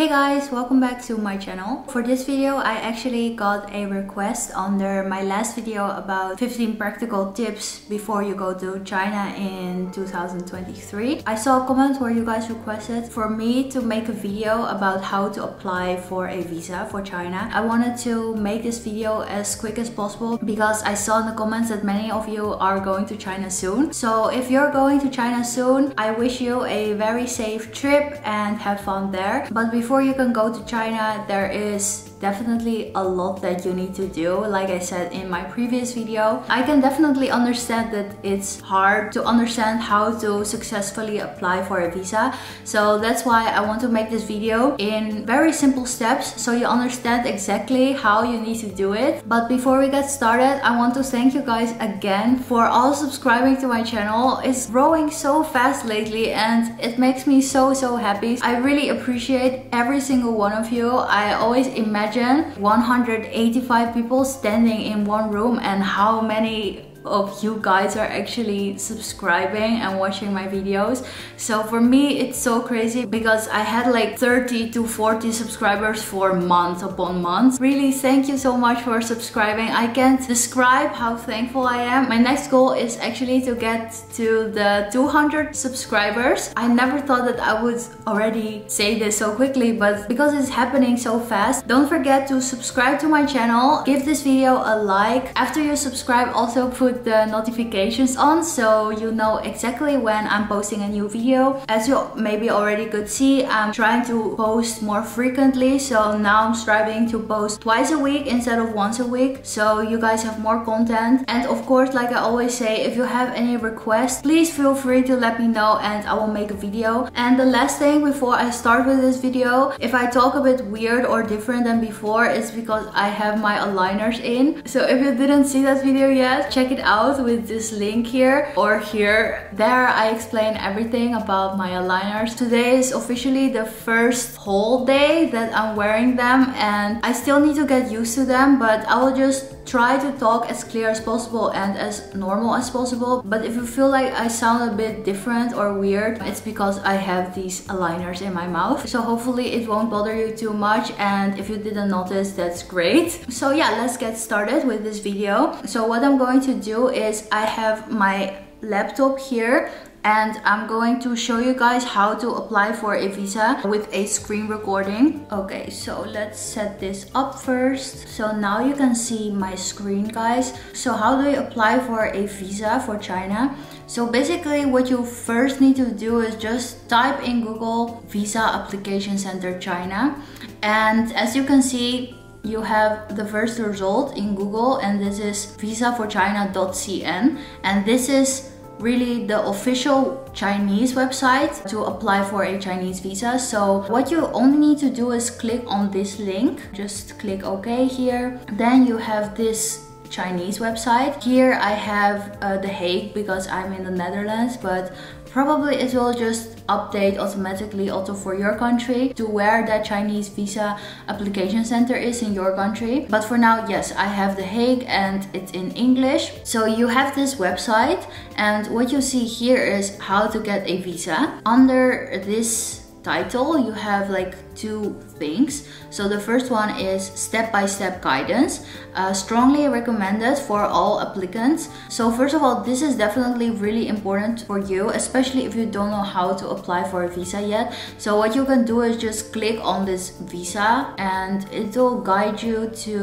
Hey guys, welcome back to my channel. For this video, I actually got a request under my last video about 15 practical tips before you go to China in 2023. I saw a comment where you guys requested for me to make a video about how to apply for a visa for China. I wanted to make this video as quick as possible because I saw in the comments that many of you are going to China soon. So if you're going to China soon, I wish you a very safe trip and have fun there. But before you can go to China, there is definitely a lot that you need to do. Like I said in my previous video I can definitely understand that it's hard to understand how to successfully apply for a visa. So that's why I want to make this video in very simple steps so you understand exactly how you need to do it. But before we get started I want to thank you guys again for all subscribing to my channel. It's growing so fast lately and it makes me so so happy. I really appreciate every single one of you. I always imagine imagine 185 people standing in one room and how many of you guys are actually subscribing and watching my videos. So for me it's so crazy because I had like 30 to 40 subscribers for months upon months. Really thank you so much for subscribing. I can't describe how thankful I am. My next goal is actually to get to the 200 subscribers. I never thought that I would already say this so quickly but because it's happening so fast don't forget to subscribe to my channel. Give this video a like. After you subscribe also put put the notifications on so you know exactly when I'm posting a new video. As you maybe already could see, I'm trying to post more frequently so now I'm striving to post twice a week instead of once a week so you guys have more content. And of course, like I always say, if you have any requests, please feel free to let me know and I will make a video. And the last thing before I start with this video, if I talk a bit weird or different than before, it's because I have my aligners in. So if you didn't see that video yet, check it out with this link here or here. There I explain everything about my aligners. Today is officially the first whole day that I'm wearing them and I still need to get used to them but I will just try to talk as clear as possible and as normal as possible but if you feel like I sound a bit different or weird it's because I have these aligners in my mouth so hopefully it won't bother you too much and if you didn't notice that's great so yeah let's get started with this video so what I'm going to do is I have my laptop here and I'm going to show you guys how to apply for a visa with a screen recording. Okay, so let's set this up first. So now you can see my screen guys. So how do you apply for a visa for China? So basically what you first need to do is just type in Google Visa Application Center China. And as you can see, you have the first result in Google and this is visaforchina.cn and this is really the official Chinese website to apply for a Chinese visa. So what you only need to do is click on this link. Just click OK here. Then you have this Chinese website. Here I have uh, The Hague because I'm in the Netherlands, but probably it will just update automatically also for your country to where that Chinese visa application center is in your country. But for now, yes, I have The Hague and it's in English. So you have this website and what you see here is how to get a visa. Under this title you have like two things so the first one is step-by-step -step guidance uh, strongly recommended for all applicants so first of all this is definitely really important for you especially if you don't know how to apply for a visa yet so what you can do is just click on this visa and it will guide you to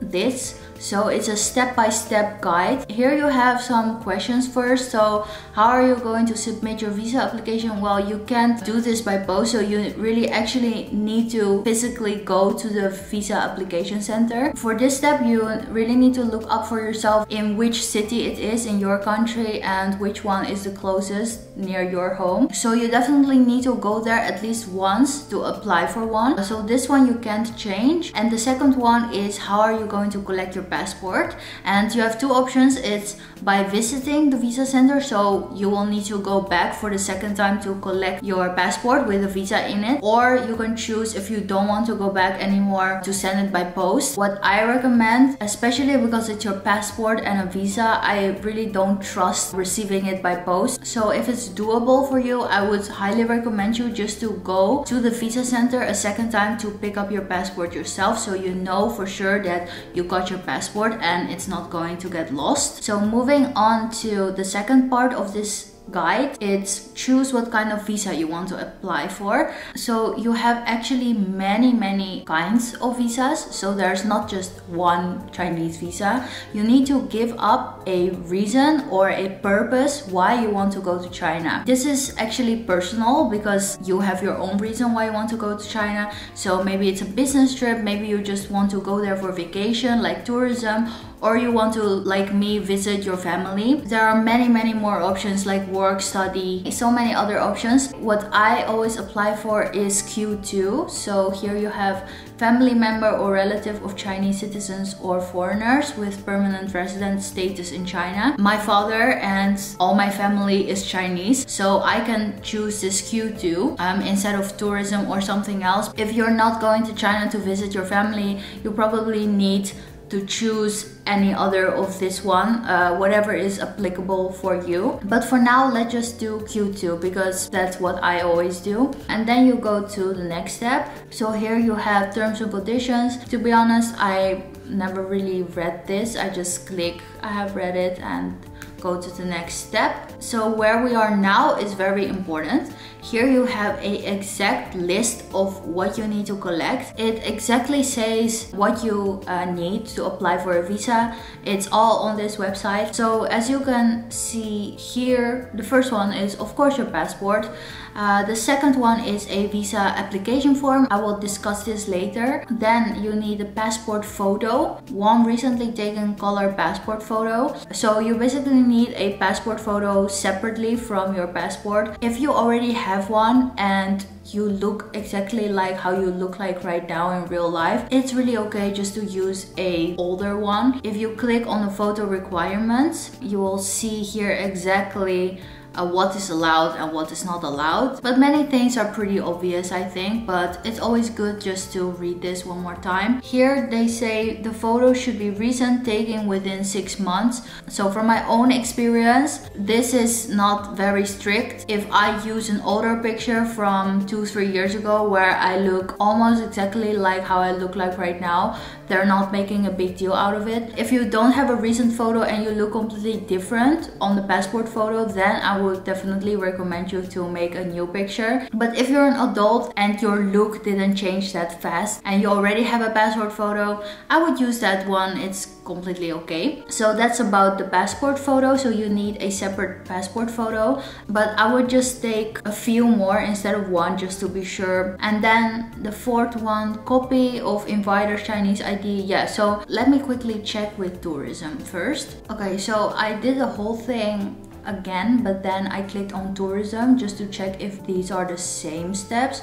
this so it's a step-by-step -step guide. Here you have some questions first. So how are you going to submit your visa application? Well, you can't do this by post. So you really actually need to physically go to the visa application center. For this step, you really need to look up for yourself in which city it is in your country and which one is the closest near your home. So you definitely need to go there at least once to apply for one. So this one you can't change. And the second one is how are you going to collect your passport and you have two options it's by visiting the visa center so you will need to go back for the second time to collect your passport with a visa in it or you can choose if you don't want to go back anymore to send it by post. What I recommend, especially because it's your passport and a visa, I really don't trust receiving it by post. So if it's doable for you, I would highly recommend you just to go to the visa center a second time to pick up your passport yourself so you know for sure that you got your passport and it's not going to get lost. So moving on to the second part of this guide. It's choose what kind of visa you want to apply for. So you have actually many many kinds of visas. So there's not just one chinese visa. You need to give up a reason or a purpose why you want to go to china. This is actually personal because you have your own reason why you want to go to china. So maybe it's a business trip. Maybe you just want to go there for vacation like tourism or you want to like me visit your family there are many many more options like work study so many other options what i always apply for is q2 so here you have family member or relative of Chinese citizens or foreigners with permanent resident status in China. My father and all my family is Chinese, so I can choose this Q2 um, instead of tourism or something else. If you're not going to China to visit your family, you probably need to choose any other of this one uh, whatever is applicable for you. But for now let's just do q2 because that's what i always do. And then you go to the next step. So here you have terms and conditions. To be honest i never really read this. I just click i have read it and go to the next step so where we are now is very important here you have a exact list of what you need to collect. It exactly says what you uh, need to apply for a visa. It's all on this website. So as you can see here, the first one is of course your passport. Uh, the second one is a visa application form. I will discuss this later. Then you need a passport photo, one recently taken color passport photo. So you basically need a passport photo separately from your passport. If you already have one and you look exactly like how you look like right now in real life it's really okay just to use a older one if you click on the photo requirements you will see here exactly uh, what is allowed and what is not allowed. But many things are pretty obvious, I think, but it's always good just to read this one more time. Here they say the photo should be recent, taken within six months. So from my own experience, this is not very strict. If I use an older picture from two, three years ago where I look almost exactly like how I look like right now, they're not making a big deal out of it. If you don't have a recent photo and you look completely different on the passport photo, then I would definitely recommend you to make a new picture. But if you're an adult and your look didn't change that fast and you already have a passport photo, I would use that one. It's completely okay. So that's about the passport photo. So you need a separate passport photo, but I would just take a few more instead of one just to be sure. And then the fourth one, copy of inviter Chinese ID. Yeah, so let me quickly check with tourism first. Okay, so I did the whole thing again but then I clicked on tourism just to check if these are the same steps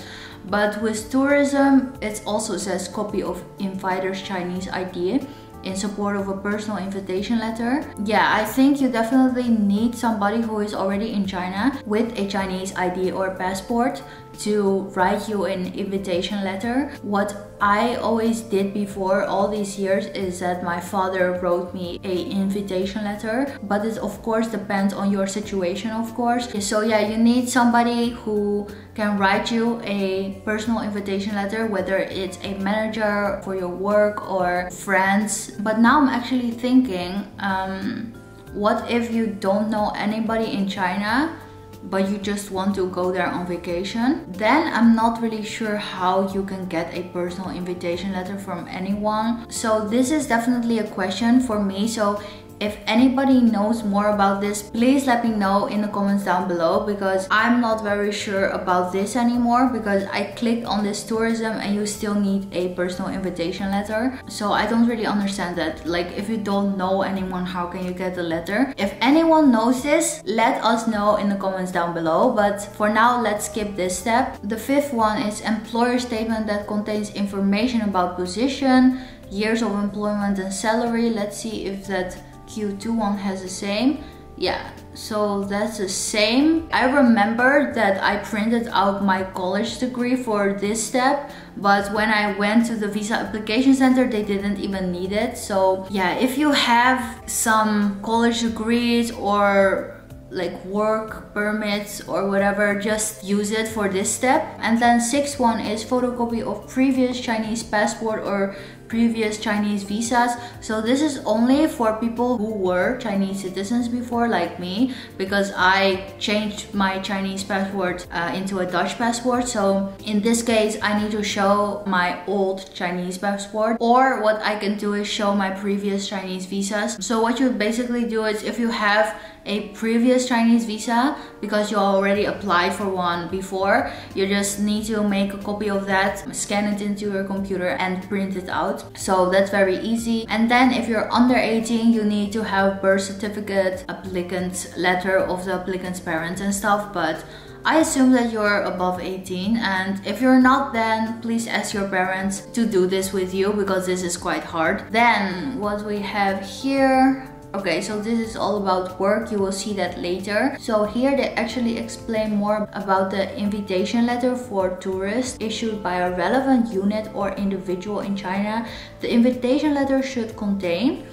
but with tourism it also says copy of inviter's Chinese ID in support of a personal invitation letter. Yeah, I think you definitely need somebody who is already in China with a Chinese ID or passport to write you an invitation letter. What I always did before all these years is that my father wrote me a invitation letter, but it of course depends on your situation, of course. So yeah, you need somebody who can write you a personal invitation letter, whether it's a manager for your work or friends. But now I'm actually thinking, um, what if you don't know anybody in China but you just want to go there on vacation, then I'm not really sure how you can get a personal invitation letter from anyone. So this is definitely a question for me. So if anybody knows more about this, please let me know in the comments down below because I'm not very sure about this anymore because I clicked on this tourism and you still need a personal invitation letter. So I don't really understand that. Like if you don't know anyone, how can you get the letter? If anyone knows this, let us know in the comments down below. But for now, let's skip this step. The fifth one is employer statement that contains information about position, years of employment and salary. Let's see if that Q2 one has the same. yeah so that's the same. I remember that i printed out my college degree for this step but when i went to the visa application center they didn't even need it. So yeah if you have some college degrees or like work permits or whatever just use it for this step. And then sixth one is photocopy of previous chinese passport or previous Chinese visas. So this is only for people who were Chinese citizens before like me because I changed my Chinese passport uh, into a Dutch passport. So in this case, I need to show my old Chinese passport or what I can do is show my previous Chinese visas. So what you basically do is if you have a previous Chinese visa because you already applied for one before. You just need to make a copy of that, scan it into your computer and print it out. So that's very easy. And then if you're under 18, you need to have birth certificate, applicant letter of the applicant's parents and stuff. But I assume that you're above 18 and if you're not then please ask your parents to do this with you because this is quite hard. Then what we have here Okay, so this is all about work. You will see that later. So here they actually explain more about the invitation letter for tourists issued by a relevant unit or individual in China. The invitation letter should contain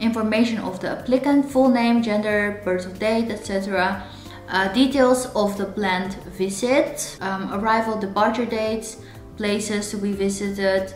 information of the applicant, full name, gender, birth of date, etc. Uh, details of the planned visit, um, arrival, departure dates, places to be visited,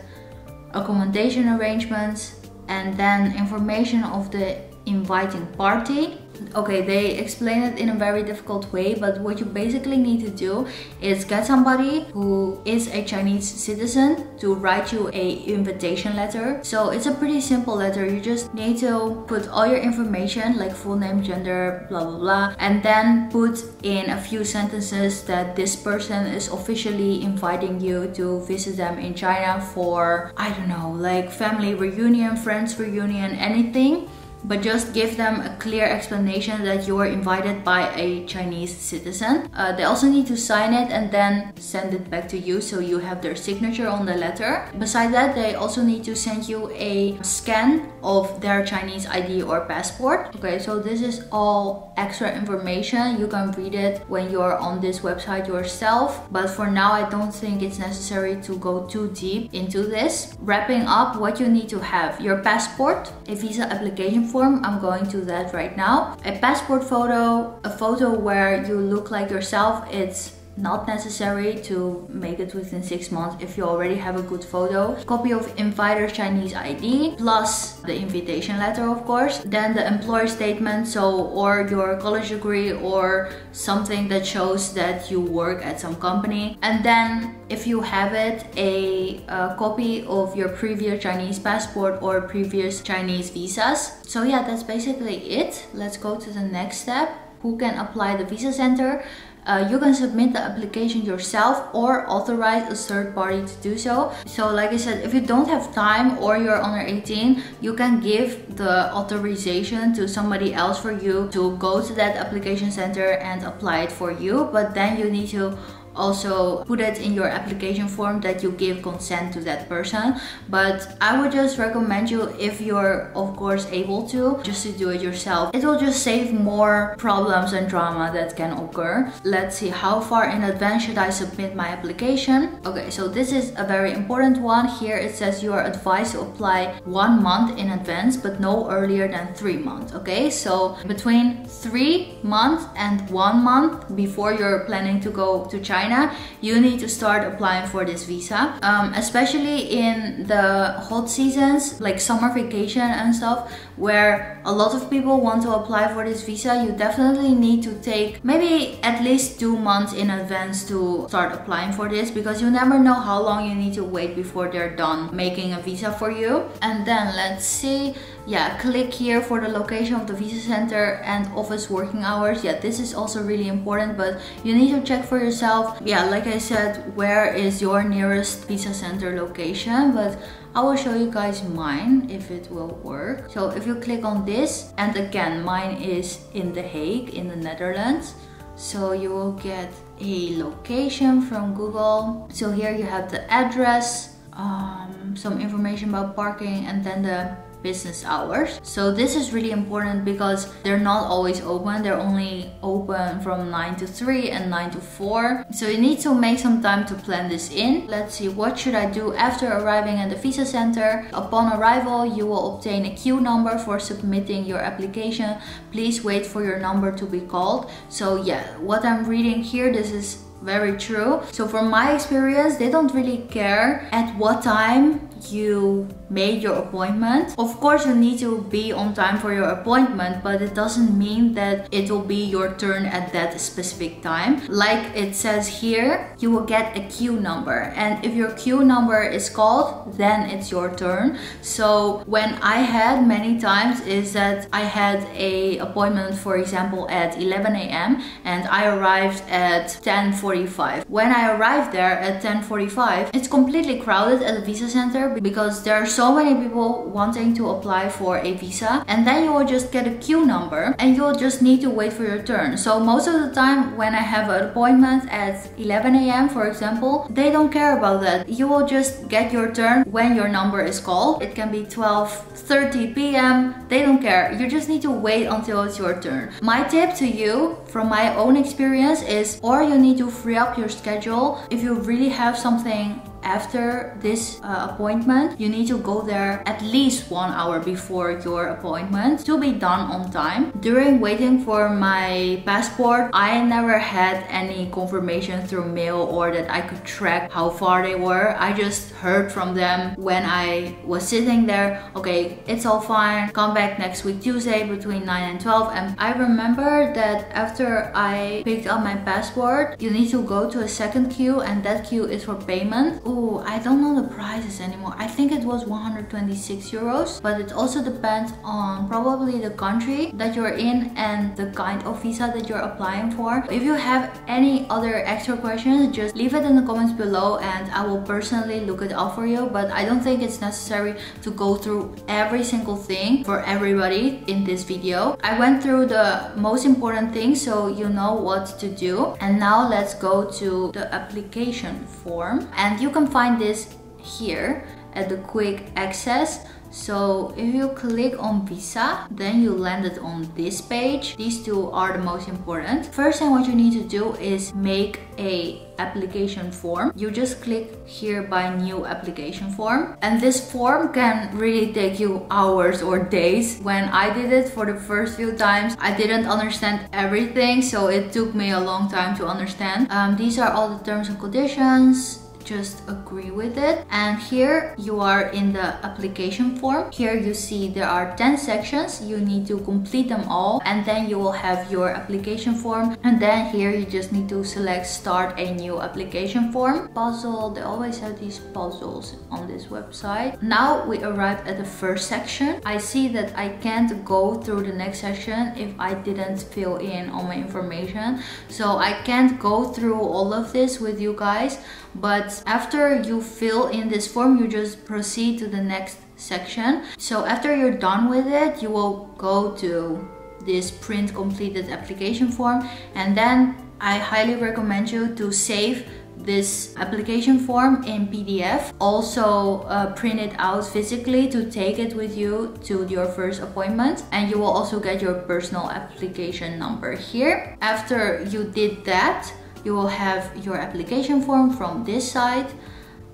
accommodation arrangements, and then information of the inviting party. Okay they explain it in a very difficult way but what you basically need to do is get somebody who is a chinese citizen to write you a invitation letter. So it's a pretty simple letter. You just need to put all your information like full name gender blah blah blah and then put in a few sentences that this person is officially inviting you to visit them in china for i don't know like family reunion friends reunion anything but just give them a clear explanation that you are invited by a Chinese citizen. Uh, they also need to sign it and then send it back to you so you have their signature on the letter. Besides that, they also need to send you a scan of their Chinese ID or passport. Okay, so this is all extra information. You can read it when you're on this website yourself. But for now, I don't think it's necessary to go too deep into this. Wrapping up, what you need to have your passport, a visa application form. I'm going to that right now. A passport photo, a photo where you look like yourself. It's not necessary to make it within six months if you already have a good photo. Copy of inviter's Chinese ID plus the invitation letter of course. Then the employer statement so or your college degree or something that shows that you work at some company. And then if you have it, a, a copy of your previous Chinese passport or previous Chinese visas. So yeah, that's basically it. Let's go to the next step. Who can apply the visa center? Uh, you can submit the application yourself or authorize a third party to do so. So like I said, if you don't have time or you're under 18, you can give the authorization to somebody else for you to go to that application center and apply it for you. But then you need to also put it in your application form that you give consent to that person. But i would just recommend you if you're of course able to just to do it yourself. It will just save more problems and drama that can occur. Let's see how far in advance should i submit my application? Okay so this is a very important one. Here it says you are advised to apply one month in advance but no earlier than three months okay? So between three months and one month before you're planning to go to china China, you need to start applying for this visa. Um, especially in the hot seasons, like summer vacation and stuff, where a lot of people want to apply for this visa, you definitely need to take maybe at least two months in advance to start applying for this because you never know how long you need to wait before they're done making a visa for you. And then let's see, yeah, click here for the location of the visa center and office working hours. Yeah, this is also really important, but you need to check for yourself. Yeah, like I said, where is your nearest visa center location? But I will show you guys mine if it will work. So if you click on this, and again, mine is in The Hague in the Netherlands. So you will get a location from Google. So here you have the address, um, some information about parking, and then the business hours. So this is really important because they're not always open. They're only open from 9 to 3 and 9 to 4. So you need to make some time to plan this in. Let's see, what should I do after arriving at the visa center? Upon arrival, you will obtain a queue number for submitting your application. Please wait for your number to be called. So yeah, what I'm reading here, this is very true. So from my experience, they don't really care at what time you made your appointment. Of course, you need to be on time for your appointment, but it doesn't mean that it will be your turn at that specific time. Like it says here, you will get a queue number. And if your queue number is called, then it's your turn. So when I had many times is that I had a appointment, for example, at 11 a.m. and I arrived at 10.45. When I arrived there at 10.45, it's completely crowded at the visa center because there are so many people wanting to apply for a visa and then you will just get a queue number and you'll just need to wait for your turn. So most of the time when I have an appointment at 11 a.m. for example, they don't care about that. You will just get your turn when your number is called. It can be 12:30 p.m. They don't care. You just need to wait until it's your turn. My tip to you from my own experience is or you need to free up your schedule if you really have something after this uh, appointment you need to go there at least one hour before your appointment to be done on time. During waiting for my passport i never had any confirmation through mail or that i could track how far they were. I just heard from them when i was sitting there okay it's all fine. Come back next week tuesday between 9 and 12 and i remember that after i picked up my passport you need to go to a second queue and that queue is for payment Oh, I don't know the prices anymore. I think it was 126 euros, but it also depends on probably the country that you're in and the kind of visa that you're applying for. If you have any other extra questions, just leave it in the comments below and I will personally look it up for you. But I don't think it's necessary to go through every single thing for everybody in this video. I went through the most important things so you know what to do. And now let's go to the application form and you can find this here at the quick access. So if you click on visa then you landed on this page. These two are the most important. First thing what you need to do is make a application form. You just click here by new application form. And this form can really take you hours or days. When i did it for the first few times i didn't understand everything so it took me a long time to understand. Um, these are all the terms and conditions just agree with it. And here you are in the application form. Here you see there are 10 sections. You need to complete them all and then you will have your application form. And then here you just need to select start a new application form. Puzzle they always have these puzzles on this website. Now we arrived at the first section. I see that i can't go through the next section if i didn't fill in all my information. So i can't go through all of this with you guys but after you fill in this form you just proceed to the next section so after you're done with it you will go to this print completed application form and then I highly recommend you to save this application form in PDF. Also uh, print it out physically to take it with you to your first appointment and you will also get your personal application number here. After you did that, you will have your application form from this side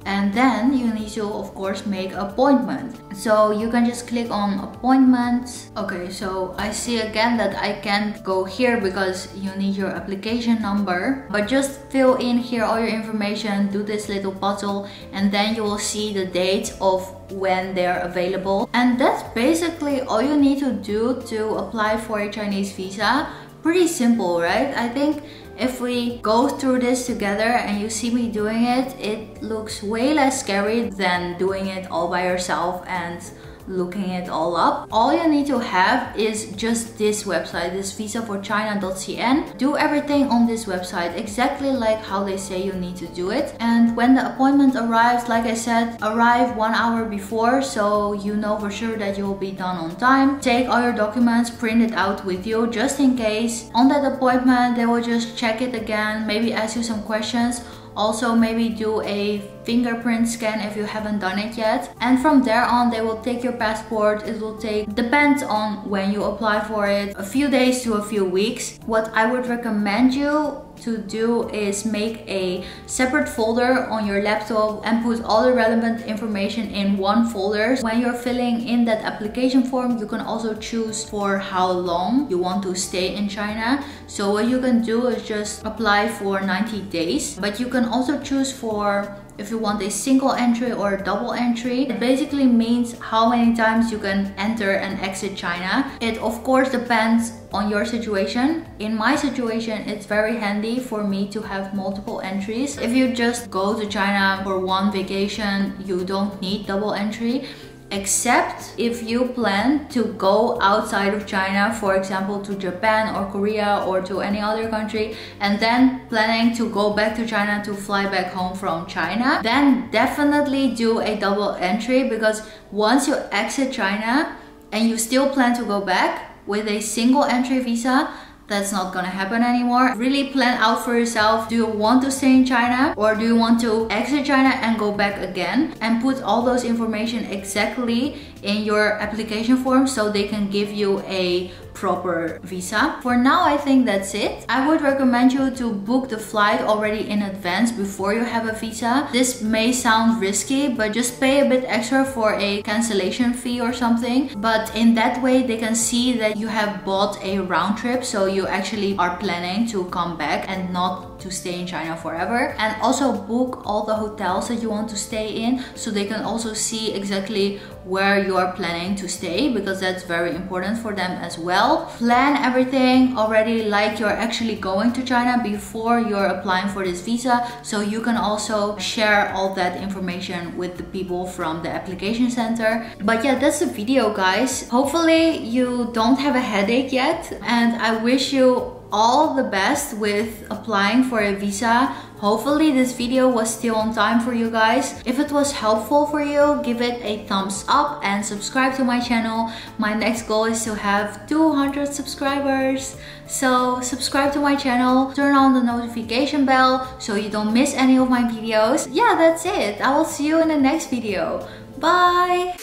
and then you need to of course make appointment. So you can just click on appointments. Okay so i see again that i can't go here because you need your application number but just fill in here all your information do this little puzzle and then you will see the date of when they're available. And that's basically all you need to do to apply for a chinese visa. Pretty simple right? I think if we go through this together and you see me doing it, it looks way less scary than doing it all by yourself and looking it all up. All you need to have is just this website, this visaforchina.cn. Do everything on this website exactly like how they say you need to do it. And when the appointment arrives, like I said, arrive one hour before so you know for sure that you will be done on time. Take all your documents, print it out with you just in case. On that appointment, they will just check it again, maybe ask you some questions Also maybe do a fingerprint scan if you haven't done it yet. And from there on, they will take your passport. It will take, depends on when you apply for it, a few days to a few weeks. What I would recommend you to do is make a separate folder on your laptop and put all the relevant information in one folder. When you're filling in that application form, you can also choose for how long you want to stay in China. So what you can do is just apply for 90 days, but you can also choose for if you want a single entry or double entry. It basically means how many times you can enter and exit China. It of course depends on your situation. In my situation, it's very handy for me to have multiple entries. If you just go to China for one vacation, you don't need double entry except if you plan to go outside of China, for example, to Japan or Korea or to any other country, and then planning to go back to China to fly back home from China, then definitely do a double entry because once you exit China and you still plan to go back with a single entry visa, that's not gonna happen anymore. Really plan out for yourself. Do you want to stay in China or do you want to exit China and go back again? And put all those information exactly in your application form so they can give you a proper visa. For now, I think that's it. I would recommend you to book the flight already in advance before you have a visa. This may sound risky, but just pay a bit extra for a cancellation fee or something. But in that way, they can see that you have bought a round trip, so you actually are planning to come back and not to stay in China forever. And also book all the hotels that you want to stay in so they can also see exactly where you're planning to stay because that's very important for them as well. Plan everything already like you're actually going to China before you're applying for this visa so you can also share all that information with the people from the application center. But yeah, that's the video guys. Hopefully you don't have a headache yet and I wish you all the best with applying for a visa. Hopefully this video was still on time for you guys. If it was helpful for you, give it a thumbs up and subscribe to my channel. My next goal is to have 200 subscribers. So subscribe to my channel, turn on the notification bell so you don't miss any of my videos. Yeah, that's it. I will see you in the next video. Bye!